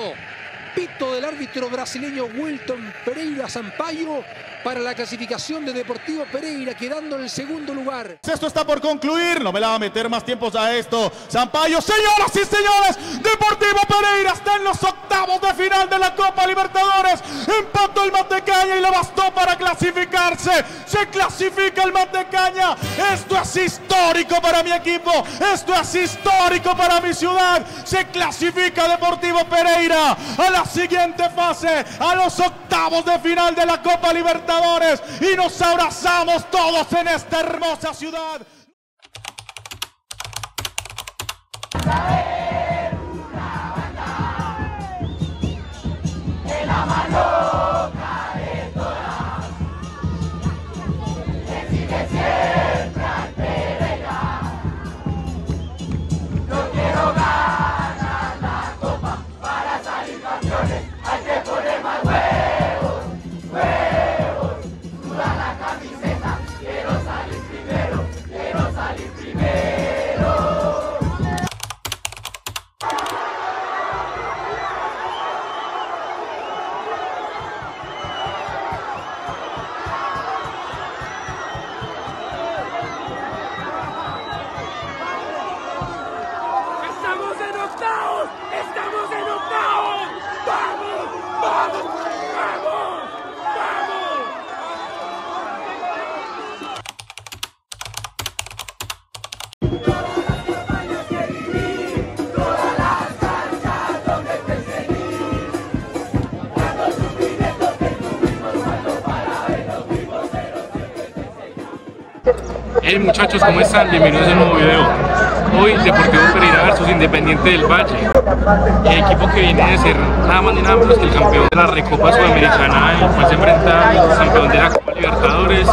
más el término del del árbitro brasileño Wilton Pereira Sampaio para la clasificación de Deportivo Pereira, quedando en el segundo lugar. Esto está por concluir, no me la va a meter más tiempos a esto. Sampaio, señoras y señores, Deportivo Pereira está en los octavos de final de la Copa Libertadores. Empató el Matecaña y le bastó para clasificarse. Se clasifica el Matecaña. Esto es histórico para mi equipo. Esto es histórico para mi ciudad. Se clasifica Deportivo Pereira a la siguiente fase, a los octavos de final de la Copa Libertadores y nos abrazamos todos en esta hermosa ciudad. Hey muchachos, ¿cómo están? Bienvenidos a un nuevo video. Hoy Deportivo Pereira versus Independiente del Valle. El equipo que viene de ser nada más ni nada menos que el campeón de la Recopa Sudamericana, el cual se enfrenta al campeón de la Copa Libertadores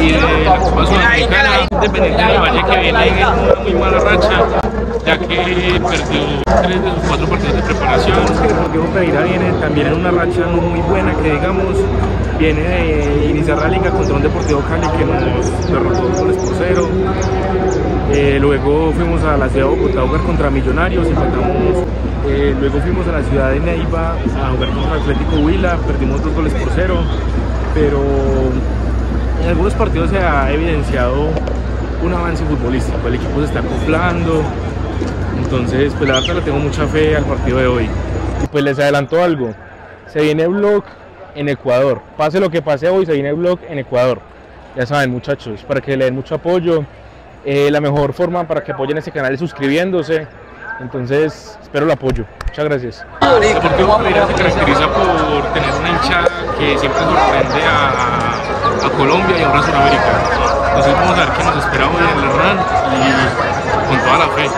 y de la Copa Sudamericana. Independiente del Valle que viene en una muy mala racha, ya que perdió tres de sus cuatro partidos de preparación. Deportivo Pereira viene también en una racha muy buena que digamos viene de iniciar la liga contra un Deportivo Cali que nos derrotó goles por cero. Eh, luego fuimos a la ciudad de Bogotá a jugar contra Millonarios, empatamos. Eh, luego fuimos a la ciudad de Neiva a jugar contra Atlético Huila, perdimos dos goles por cero. Pero en algunos partidos se ha evidenciado un avance futbolístico, el equipo se está acoplando. Entonces, pues la verdad le tengo mucha fe al partido de hoy. Y pues les adelanto algo. Se viene vlog en Ecuador. Pase lo que pase hoy, se viene vlog en Ecuador. Ya saben, muchachos, para que le den mucho apoyo. Eh, la mejor forma para que apoyen este canal es suscribiéndose. Entonces, espero el apoyo. Muchas gracias. Deportivo Pereira se caracteriza por tener una hinchada que siempre sorprende a, a Colombia y ahora a Sudamérica. Entonces vamos a ver qué nos espera hoy en el Hernán y con toda la fe.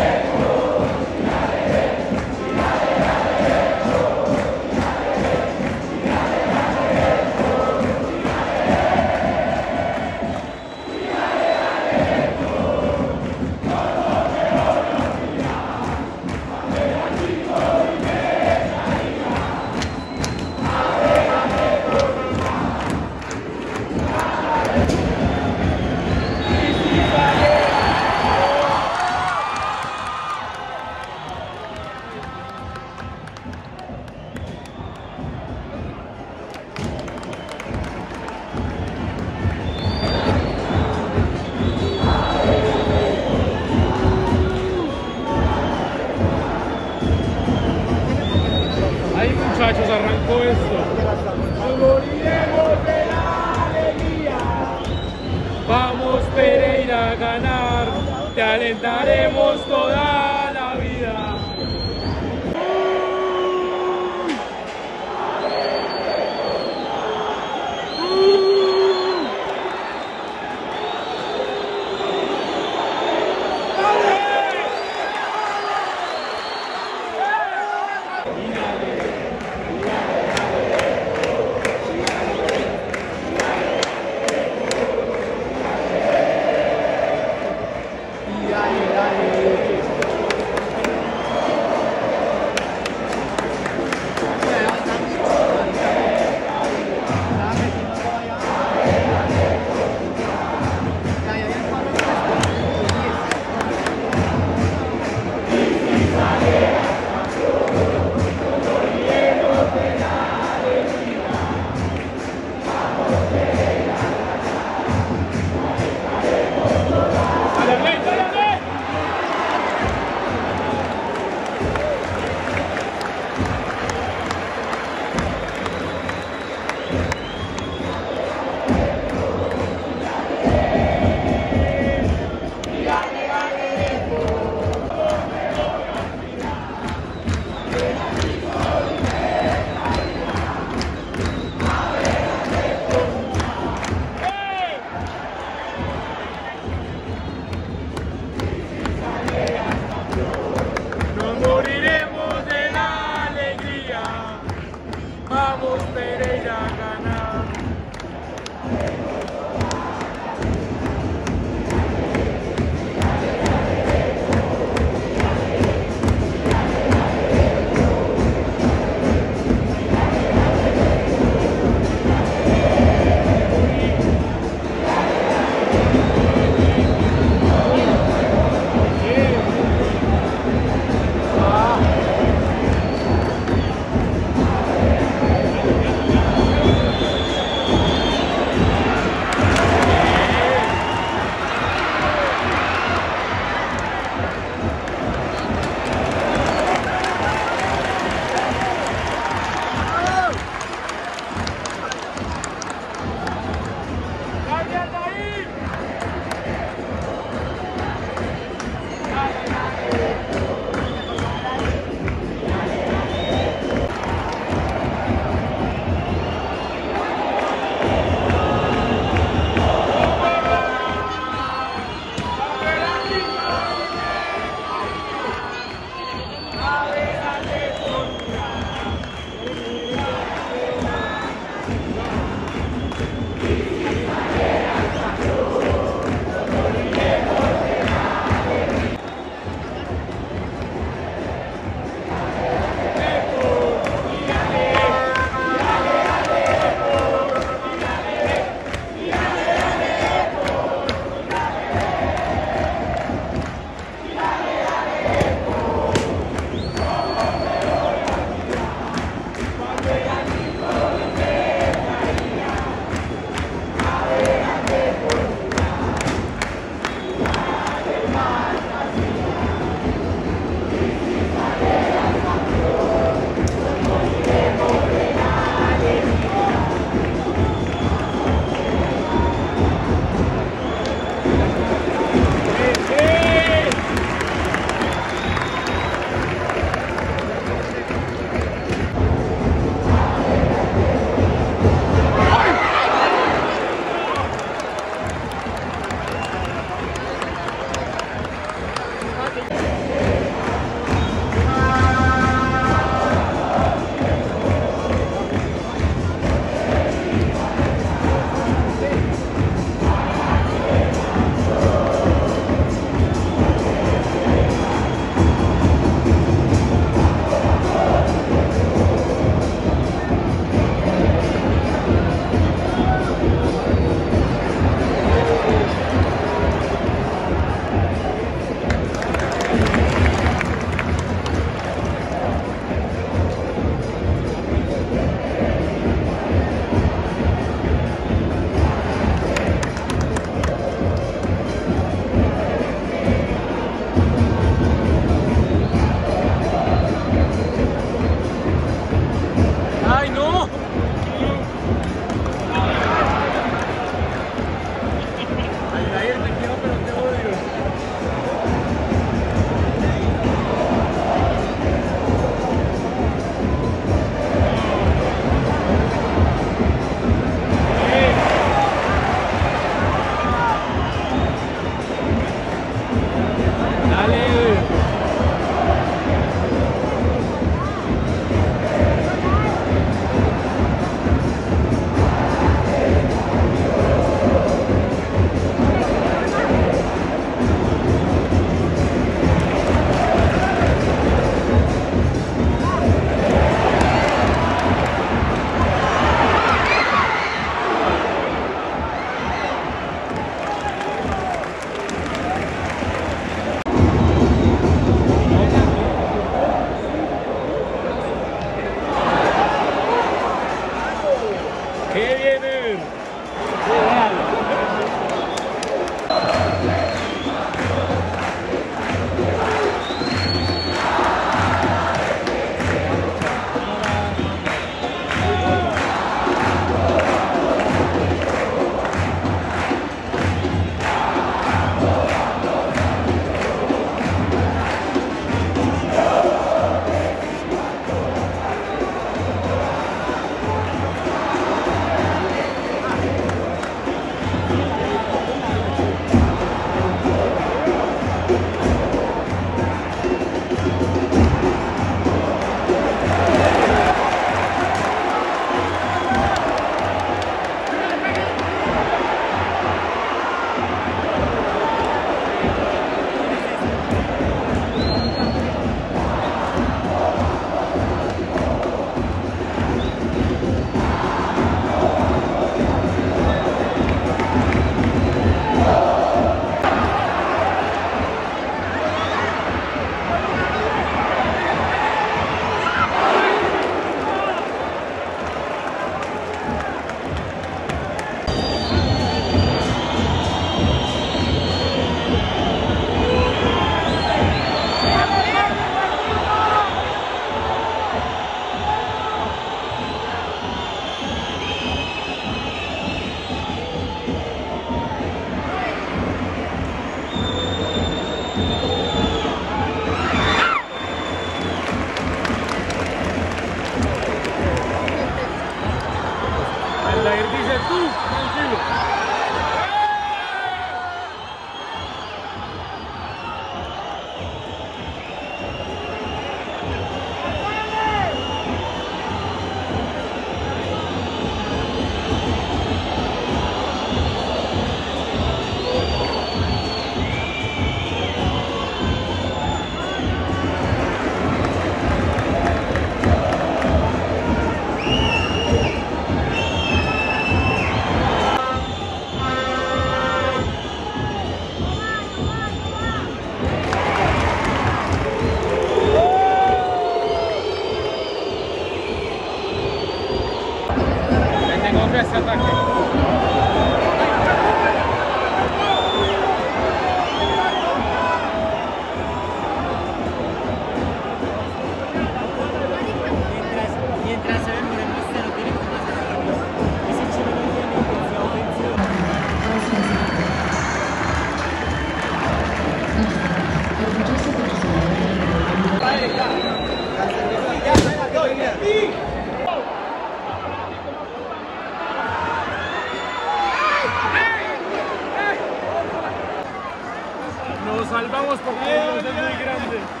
Salvamos porque Dios es muy grande.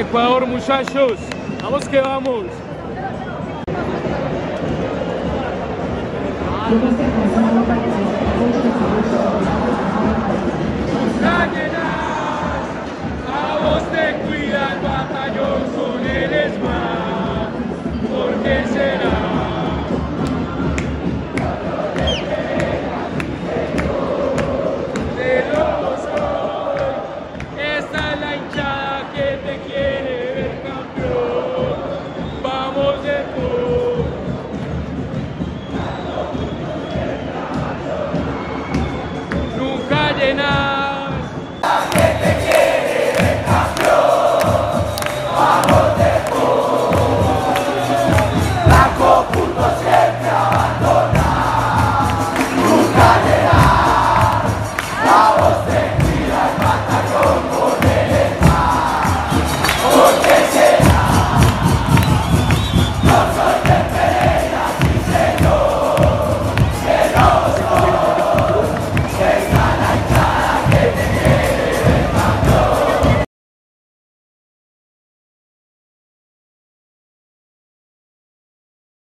Ecuador, muchachos. Vamos que vamos.